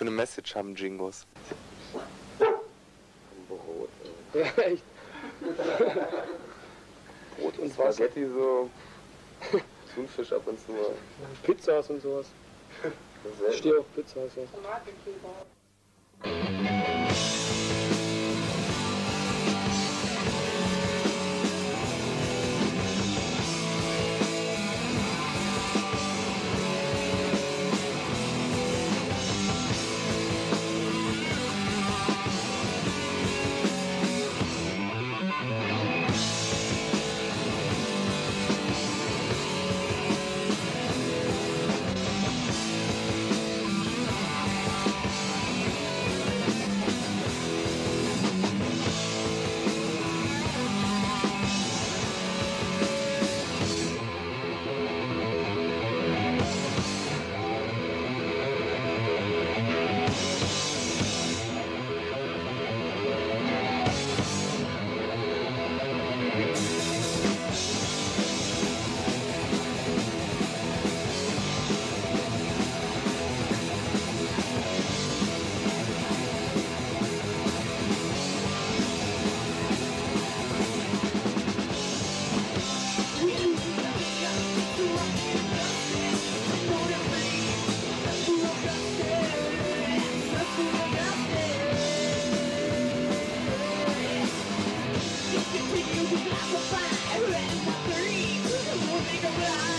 für eine Message haben Jingos? Brot. Ja, echt. Brot und. Spaghetti so. Thunfisch ab und zu mal. Pizzas und sowas. Ich stehe auf Pizzas. Ja. five and. We'll make a.